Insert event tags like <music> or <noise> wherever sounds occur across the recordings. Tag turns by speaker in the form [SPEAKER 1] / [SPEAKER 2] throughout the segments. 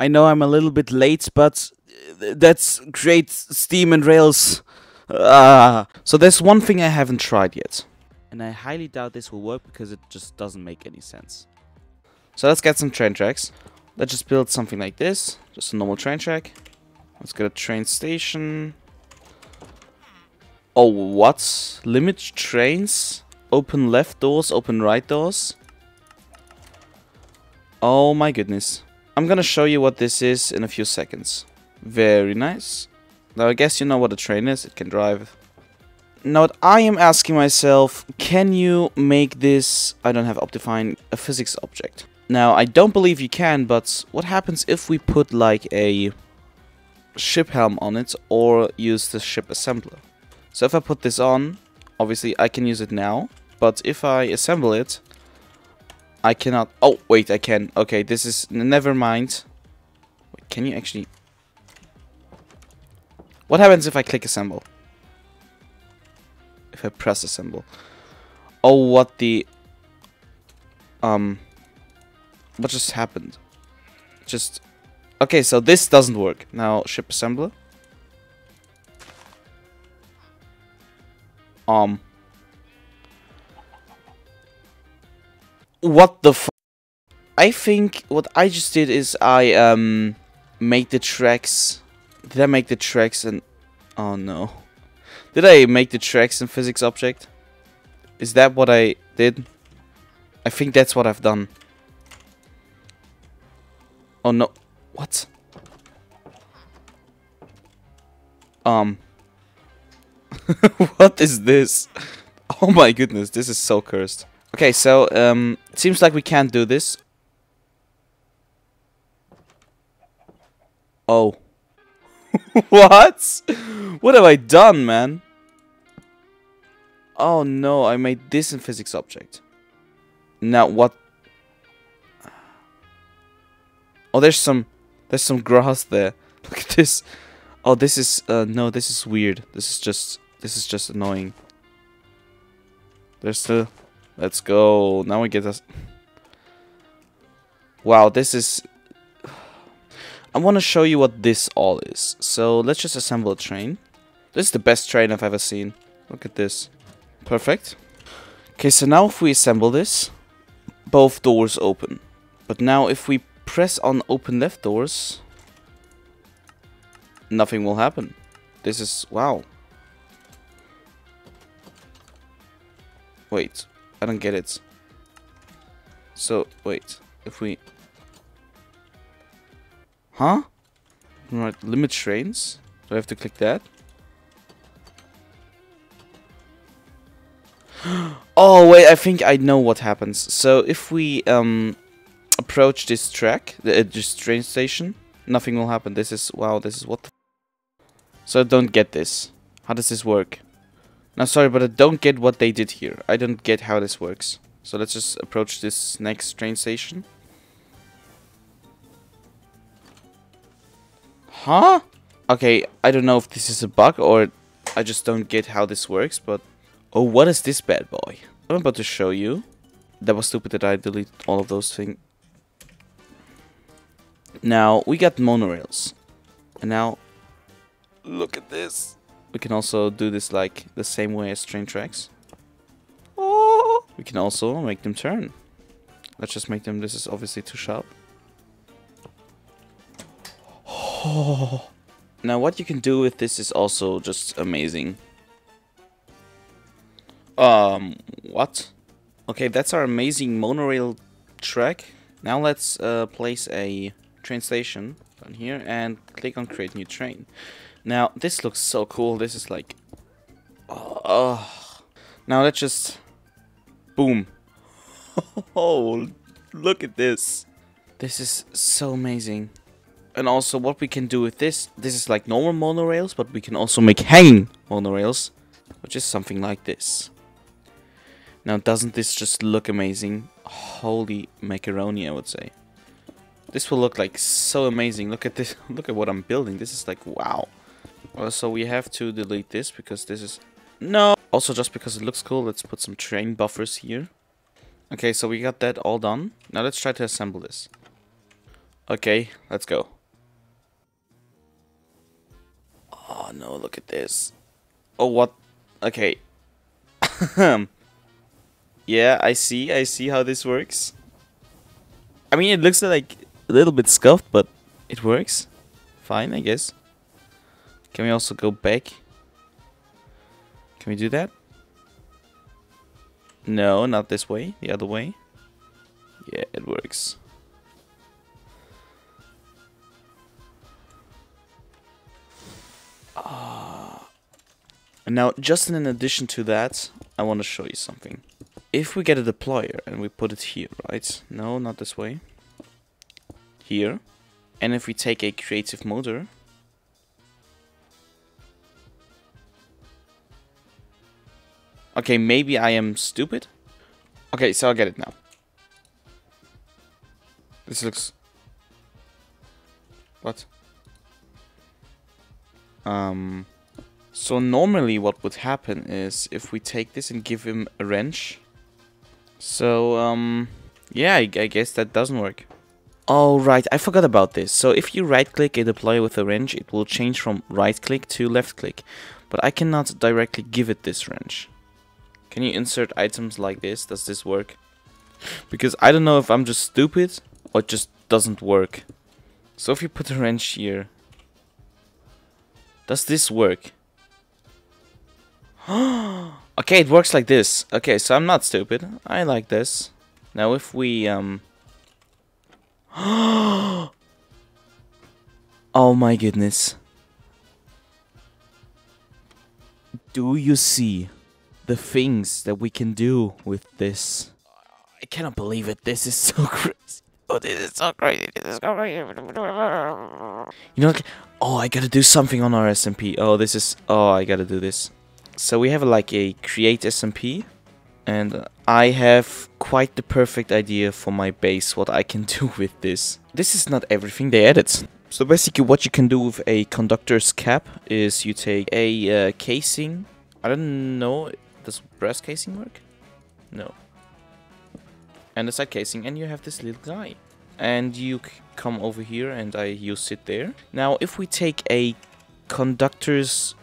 [SPEAKER 1] I know I'm a little bit late, but uh, that's Create Steam and Rails. Ah. So there's one thing I haven't tried yet. And I highly doubt this will work because it just doesn't make any sense. So let's get some train tracks. Let's just build something like this. Just a normal train track. Let's get a train station. Oh, what? Limit trains? Open left doors, open right doors? Oh my goodness. I'm gonna show you what this is in a few seconds. Very nice. Now I guess you know what a train is, it can drive. Now what I am asking myself, can you make this, I don't have Optifine, a physics object? Now I don't believe you can, but what happens if we put like a ship helm on it or use the ship assembler? So if I put this on, obviously I can use it now, but if I assemble it, I cannot... Oh, wait, I can. Okay, this is... Never mind. Wait, can you actually... What happens if I click assemble? If I press assemble. Oh, what the... Um... What just happened? Just... Okay, so this doesn't work. Now, ship assembler. Um... What the I think what I just did is I um made the tracks. Did I make the tracks and oh no. Did I make the tracks in physics object? Is that what I did? I think that's what I've done. Oh no. What? Um. <laughs> what is this? <laughs> Oh my goodness, this is so cursed. Okay, so um, it seems like we can't do this. Oh. <laughs> what? What have I done, man? Oh no, I made this in physics object. Now what? Oh, there's some, there's some grass there. <laughs> Look at this. Oh, this is, uh, no, this is weird. This is just, this is just annoying. There's the, let's go. Now we get us. Wow, this is, <sighs> I want to show you what this all is. So let's just assemble a train. This is the best train I've ever seen. Look at this. Perfect. Okay, so now if we assemble this, both doors open. But now if we press on open left doors, nothing will happen. This is, wow. Wait, I don't get it. So, wait, if we... Huh? Right, limit trains. Do I have to click that? <gasps> oh, wait, I think I know what happens. So, if we um, approach this track, the, uh, this train station, nothing will happen. This is, wow, this is what the... So, I don't get this. How does this work? No, sorry, but I don't get what they did here. I don't get how this works. So, let's just approach this next train station. Huh? Okay, I don't know if this is a bug or I just don't get how this works, but... Oh, what is this bad boy? I'm about to show you. That was stupid that I deleted all of those things. Now, we got monorails. And now, look at this. We can also do this like the same way as train tracks. Oh! We can also make them turn. Let's just make them, this is obviously too sharp. Oh. <gasps> Now what you can do with this is also just amazing. Um, what? Okay, that's our amazing monorail track. Now let's uh, place a train station down here and click on create new train. Now this looks so cool. This is like, oh. Now let's just, boom. <laughs> oh, look at this. This is so amazing. And also what we can do with this, this is like normal monorails, but we can also make hanging monorails, which is something like this. Now doesn't this just look amazing? Holy macaroni I would say. This will look like so amazing. Look at this, <laughs> look at what I'm building. This is like wow. Uh, also we have to delete this because this is... No! Also just because it looks cool, let's put some train buffers here. Okay, so we got that all done. Now let's try to assemble this. Okay, let's go. Oh no, look at this. Oh, what? Okay. <laughs> yeah, I see, I see how this works. I mean, it looks like a little bit scuffed, but it works. Fine, I guess. Can we also go back? Can we do that? No, not this way. The other way. Yeah, it works. Ah. And now, just in addition to that, I want to show you something. If we get a deployer and we put it here, right? No, not this way. Here. And if we take a creative motor Okay, maybe I am stupid. Okay, so I get it now. This looks... What? Um... So normally what would happen is if we take this and give him a wrench. So, um... Yeah, I, I guess that doesn't work. Oh, right, I forgot about this. So if you right-click a deployer with a wrench, it will change from right-click to left-click. But I cannot directly give it this wrench. Can you insert items like this? Does this work? Because I don't know if I'm just stupid or it just doesn't work. So if you put a wrench here, does this work? <gasps> okay, it works like this. Okay, so I'm not stupid. I like this. Now if we um <gasps> Oh my goodness. Do you see the things that we can do with this. I cannot believe it. This is so <laughs> crazy. Oh, this is so crazy. This is crazy. You know, oh, I gotta do something on our SMP. Oh, this is, oh, I gotta do this. So we have like a create SMP. And I have quite the perfect idea for my base, what I can <laughs> do with this. This is not everything they added. So basically what you can do with a conductor's cap is you take a uh, casing. I don't know brass casing work? No. And the side casing, and you have this little guy. And you come over here, and I you sit there. Now, if we take a conductor's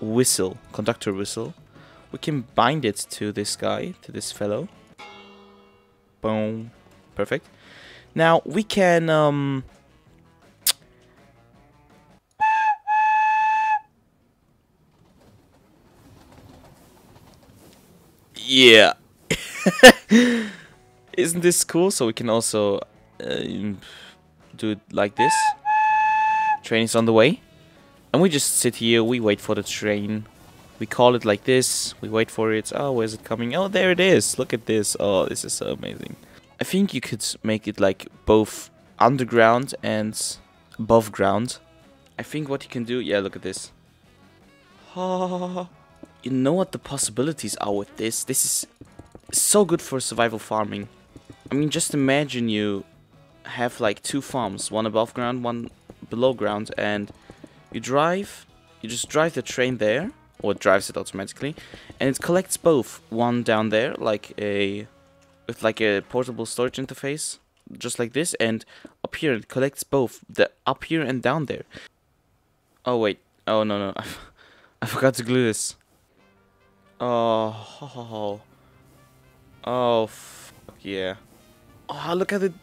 [SPEAKER 1] whistle, conductor whistle, we can bind it to this guy, to this fellow. Boom. Perfect. Now, we can um, Yeah. <laughs> Isn't this cool? So we can also uh, do it like this. Train is on the way. And we just sit here, we wait for the train. We call it like this, we wait for it. Oh, where's it coming? Oh, there it is. Look at this. Oh, this is so amazing. I think you could make it like both underground and above ground. I think what you can do... Yeah, look at this. <laughs> Oh, you know what the possibilities are with this. This is so good for survival farming. I mean, just imagine you have like two farms, one above ground, one below ground, and you drive, you just drive the train there, or it drives it automatically, and it collects both, one down there, like a, with like a portable storage interface, just like this, and up here it collects both, the up here and down there. Oh wait, oh no no, <laughs> I forgot to glue this. Oh, oh, oh, fuck yeah. Oh, look at it,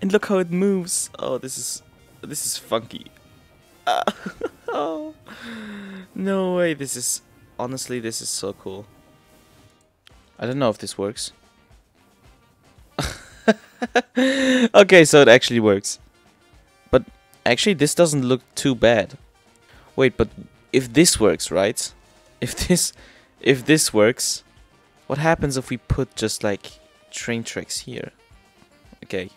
[SPEAKER 1] and look how it moves. Oh, this is, this is funky. Uh, <laughs> oh, no way. This is, honestly, this is so cool. I don't know if this works. <laughs> okay, so it actually works. But actually, this doesn't look too bad. Wait, but if this works, right? If this if this works, what happens if we put just like train tracks here? Okay.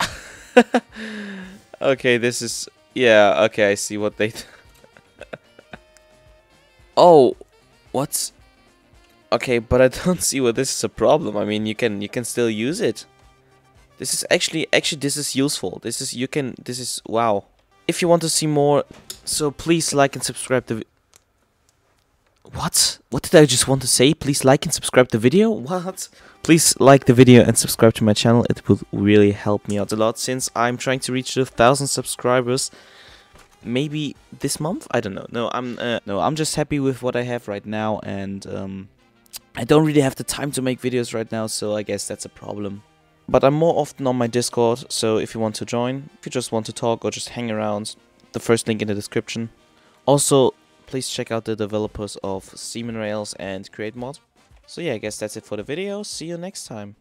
[SPEAKER 1] <laughs> okay, this is yeah, okay, I see what they <laughs> Oh, what's Okay, but I <laughs> don't see what this is a problem. I mean, you can you can still use it. This is actually actually this is useful. This is you can this is wow. If you want to see more, so please like and subscribe the What? What did I just want to say? Please like and subscribe the video? What? Please like the video and subscribe to my channel. It would really help me out a lot since I'm trying to reach a thousand subscribers. Maybe this month? I don't know. No, I'm uh, no, I'm just happy with what I have right now and um I don't really have the time to make videos right now, so I guess that's a problem. But I'm more often on my Discord, so if you want to join, if you just want to talk or just hang around, the first link in the description. Also, please check out the developers of Steam and Rails and Create Mod. So yeah, I guess that's it for the video. See you next time.